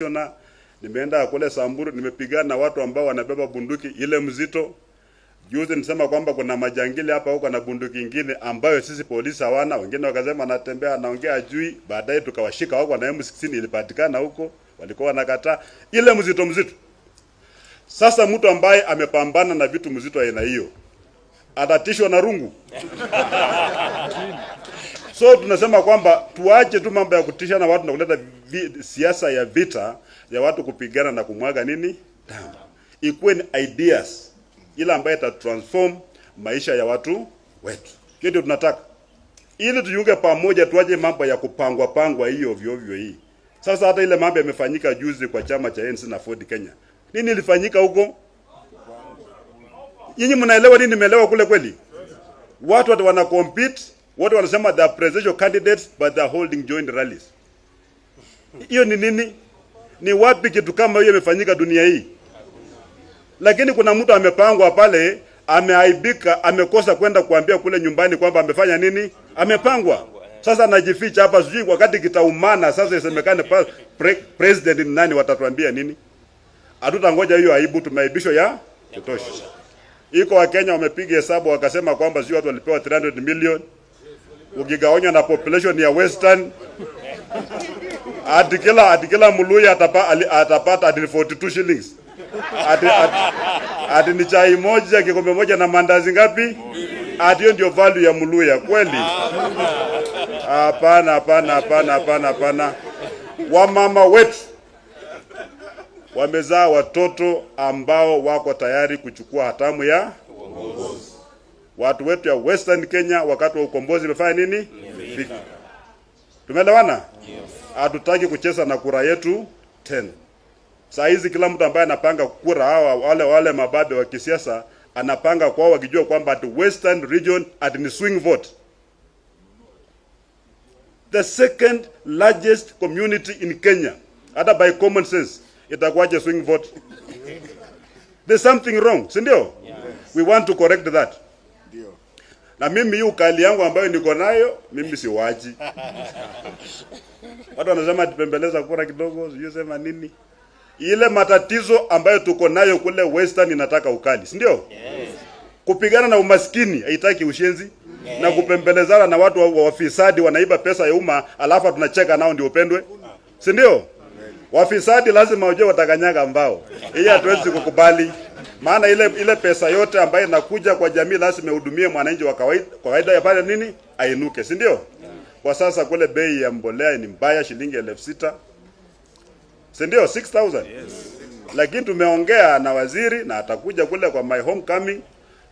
na nimeenda kule Samburu, nimepigana na watu ambao wanabeba bunduki ile mzito. Juzi nisema kwamba kuna majangili hapa huko na bunduki ingine ambayo sisi polisi hawana. Wengine wakasema anatembea anaongea ajui, baadaye tukawashika wako na M16 ilipatikana huko, walikuwa wanakataa ile mzito mzito. Sasa mtu ambaye amepambana na vitu mzito aina hiyo atatishwa na rungu. So tunasema kwamba tuache tu mambo ya kutisha na watu na kuleta siasa ya vita ya watu kupigana na kumwaga nini damu. Ikuwe ni ideas ile ambayo ita transform maisha ya watu wetu. Hiyo ndio tunataka, ili tujiunge pamoja, tuache mambo ya kupangwa pangwa hiyo ovyo ovyo hii. Sasa hata ile mambo yamefanyika juzi kwa chama cha ANC na Ford Kenya, nini ilifanyika huko? Nyinyi mnaelewa nini? Nimeelewa kule kweli? Watu watu wana compete, wote wanasema are presidential candidates but they are holding joint rallies. Hiyo ni nini? Ni wapi kitu kama hiyo imefanyika dunia hii? Lakini kuna mtu amepangwa pale, ameaibika, amekosa kwenda kuambia kule nyumbani kwamba amefanya nini? Amepangwa. Sasa anajificha hapa, sijui wakati kitaumana. Sasa isemekane pre, president ni nani, watatuambia nini? Hatutangoja hiyo aibu, tumeaibishwa ya kutosha. Iko Wakenya wamepiga hesabu wakasema kwamba sio watu walipewa 300 million ukigawanya na population ya Western ati kila ati kila Mluya atapa, atapata ati 42 shillings ati, ati, ati ni chai moja kikombe moja na mandazi ngapi? Ati hiyo ndio value ya Mluya kweli? Hapana, hapana, hapana, hapana, hapana. Wamama wetu wamezaa watoto ambao wako tayari kuchukua hatamu ya uongozi. Watu wetu ya Western Kenya wakati wa ukombozi imefanya nini? Fika. Tumeelewana? Hatutaki kucheza na kura yetu tena. Saa hizi kila mtu ambaye anapanga kura hawa wale wale mababe wa kisiasa anapanga kwao wakijua kwamba at Western region at ni swing vote. The second largest community in Kenya. Hata by common sense itakuwaje swing vote? There's something wrong, si ndio? Yes. We want to correct that. Na mimi hii ukali yangu ambayo niko nayo mimi siwaji. Watu wanasema tupembeleza kura kidogo, sijui sema nini. Ile matatizo ambayo tuko nayo kule Western inataka ukali, si ndio? Yes. Kupigana na umaskini haitaki ushenzi yes. na kupembelezana na watu wa- wafisadi wanaiba pesa ya umma alafu tunacheka nao ndio upendwe, si ndio? Wafisadi lazima ujue watakanyaga mbao. Hii hatuwezi kukubali. Maana ile ile pesa yote ambayo inakuja kwa jamii lazima ihudumie mwananchi wa kawaida kwa kawaida ya pale nini? Ainuke, si ndio? Kwa sasa kule bei ya mbolea ni mbaya shilingi elfu sita si ndio 6000 yes. lakini tumeongea na waziri na atakuja kule kwa my homecoming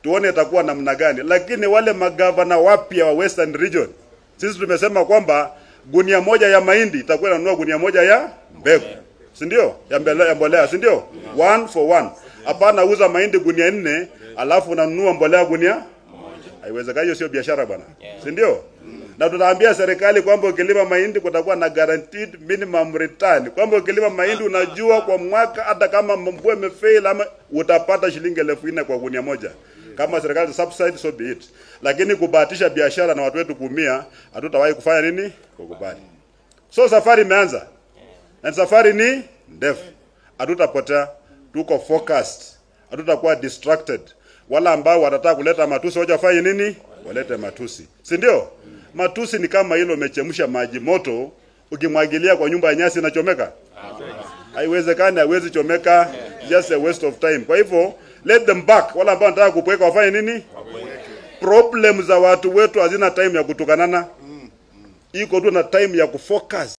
tuone itakuwa namna gani lakini wale magavana wapya wa western region sisi tumesema kwamba gunia moja ya mahindi itakuwa inanunua gunia moja ya mbegu. Si ndio? Ya, mbolea, ya mbolea si ndio? One for one. Hapana uza mahindi gunia nne alafu unanunua mbolea gunia haiwezekani hiyo sio biashara bwana. Si ndio? Na tunaambia serikali kwamba ukilima mahindi kutakuwa na guaranteed minimum return. Kwamba ukilima mahindi unajua kwa mwaka hata kama mvua imefail ama utapata shilingi elfu nne kwa gunia moja kama serikali subside so be it. Lakini kubahatisha biashara na watu wetu kuumia hatutawahi kufanya nini? Kukubali. So safari imeanza. Na safari ni ndefu. Hatutapotea. Tuko focused. Hatutakuwa distracted. Wala ambao watataka kuleta matusi waje wafanye nini? Walete matusi. Si ndio? Matusi ni kama hilo umechemsha maji moto ukimwagilia kwa nyumba ya nyasi inachomeka. Haiwezekani haiwezi chomeka. Just a waste of time. Kwa hivyo let them back. Wala ambao wanataka kupweka wafanye nini? Problem za watu wetu hazina time ya kutukanana. Iko tu na time ya kufocus